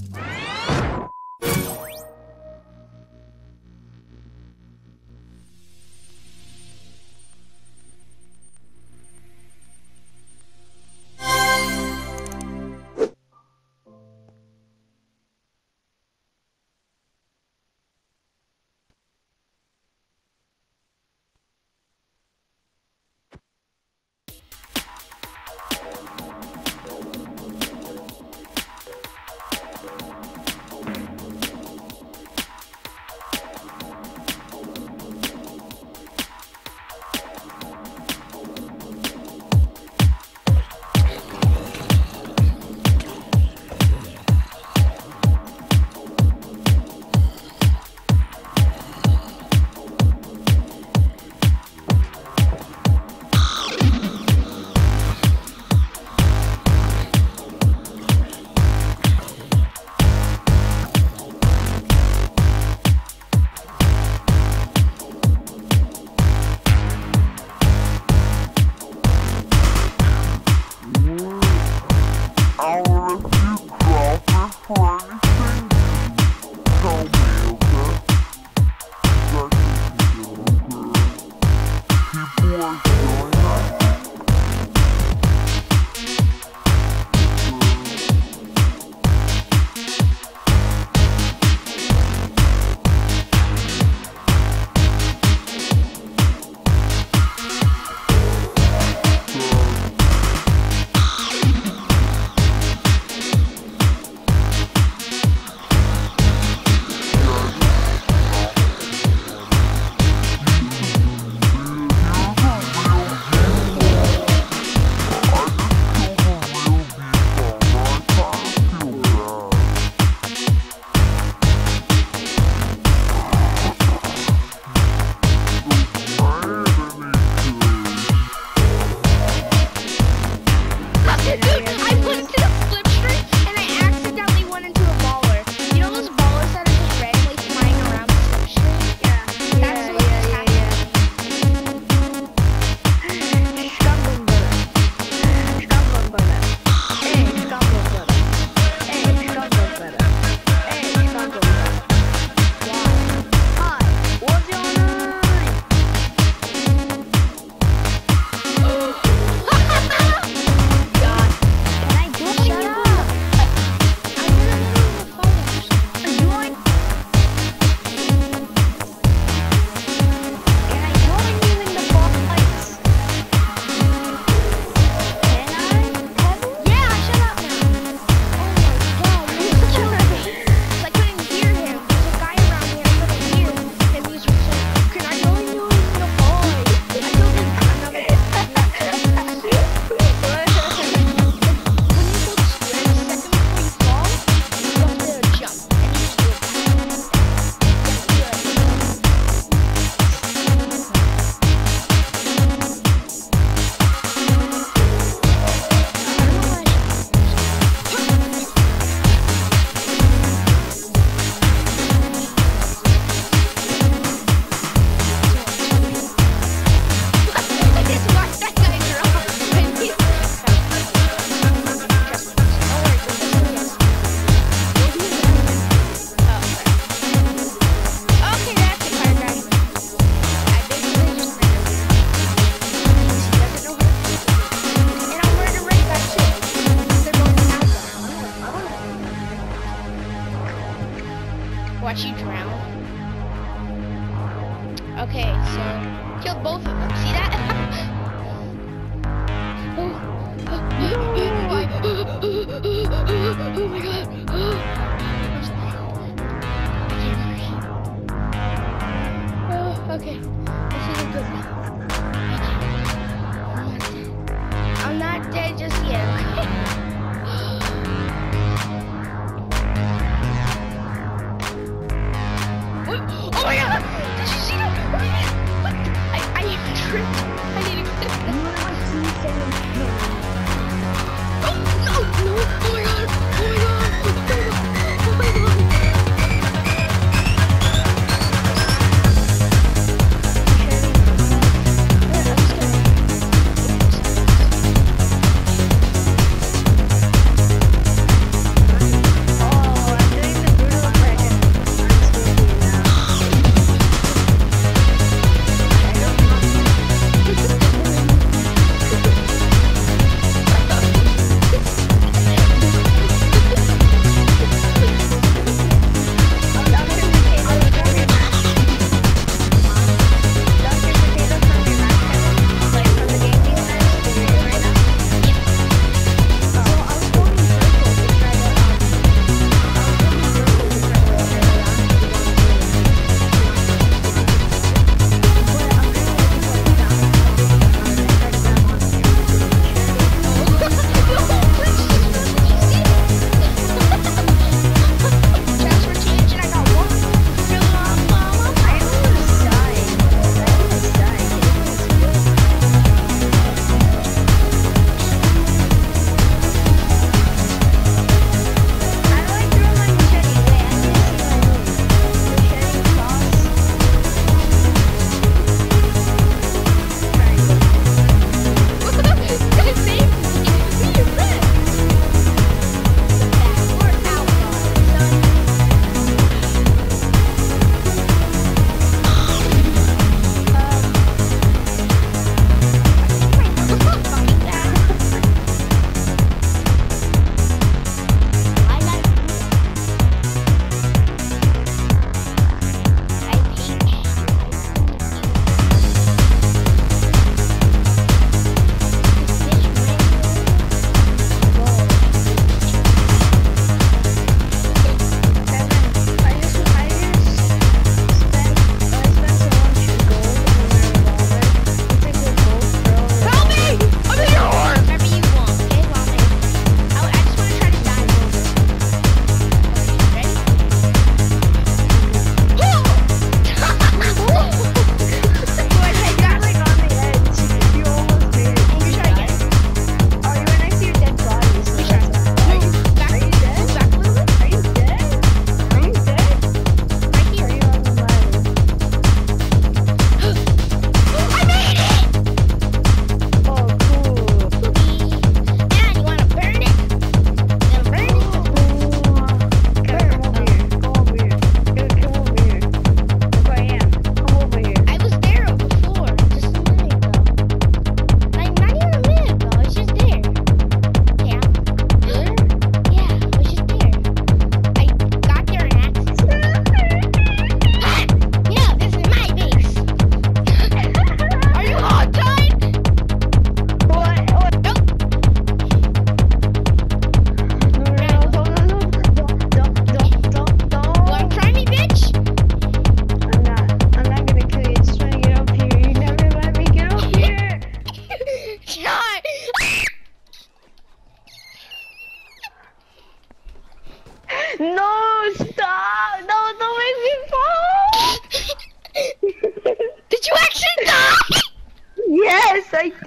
Bye.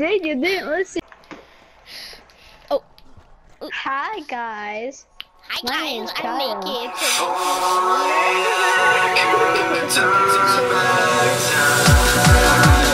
Did. You didn't listen. Oh. Hi, guys. Hi My guys, name's I'm Kyle. naked. No,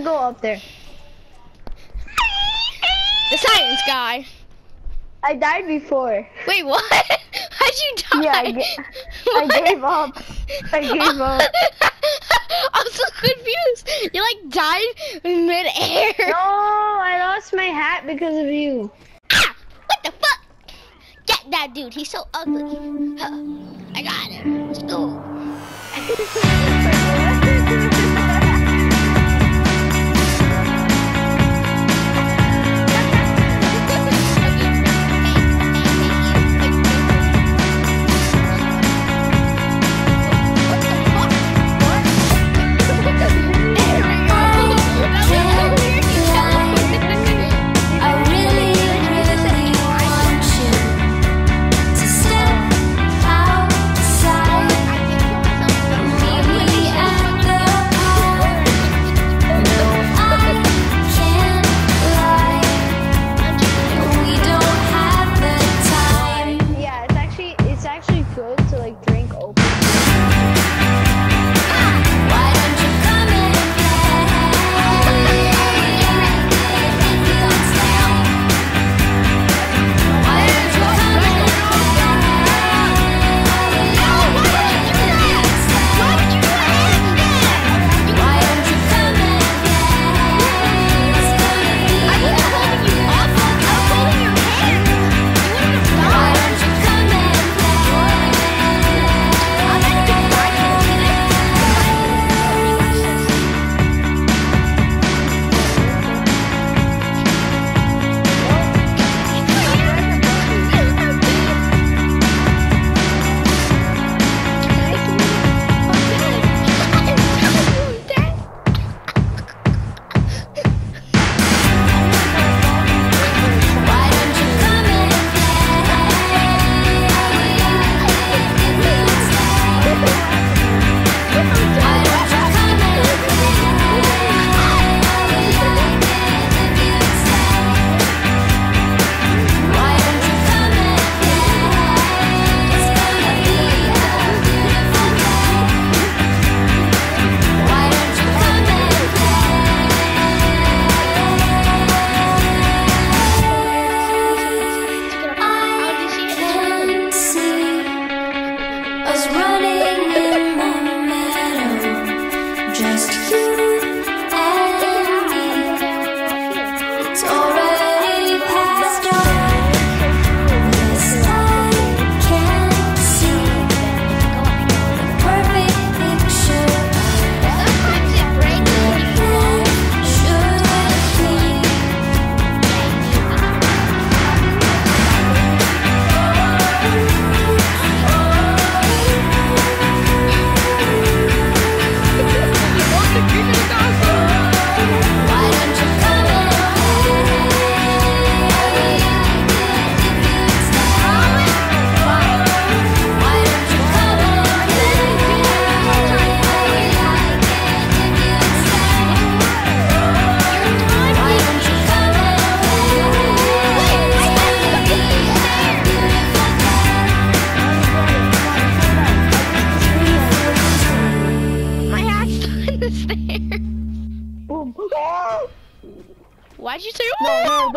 to go up there. The science guy. I died before. Wait, what? How'd you die? Yeah, I, I gave up. I gave up. I'm so confused. You like died in midair. No, I lost my hat because of you. Ah, what the fuck? Get that dude. He's so ugly. Huh. I got it. Let's go.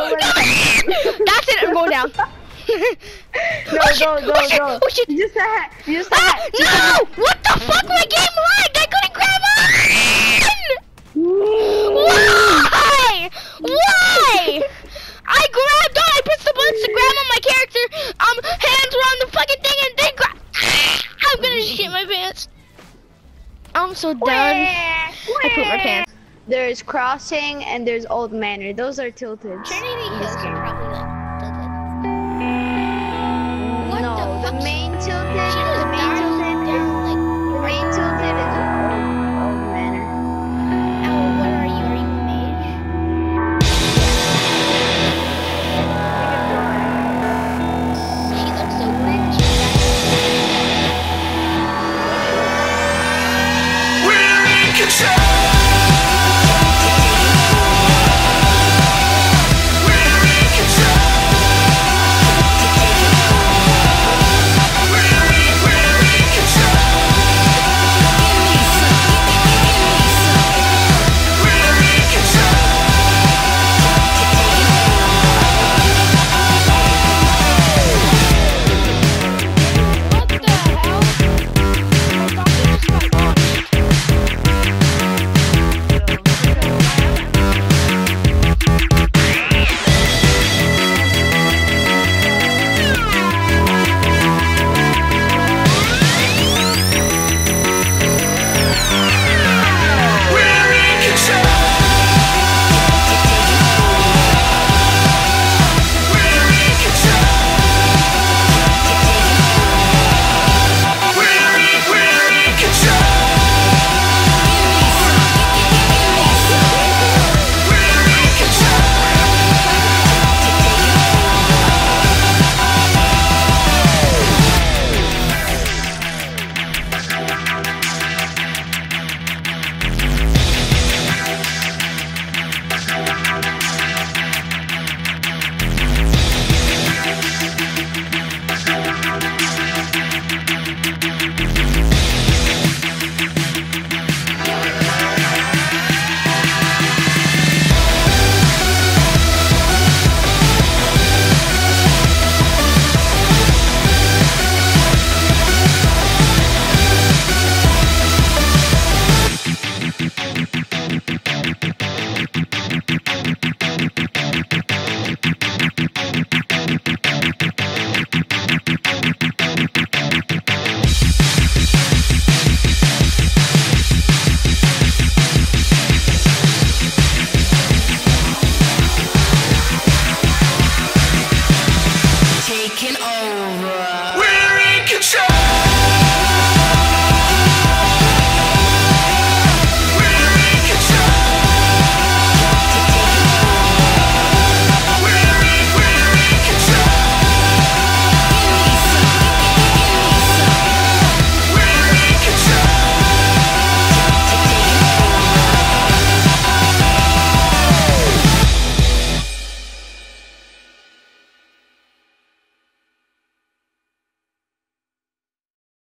go down. That's it, I'm going down. no, oh, go, go, oh, go. Oh, shit. You just said, you just ah, said. No! What the fuck? My game lagged. I couldn't grab on. Why? Why? I grabbed on. I pressed the button to grab on my character. Um, hands were on the fucking thing, and then grab. I'm gonna shit my pants. I'm so done. There's Crossing and there's Old Manor. Those are tilted. Trinity Hills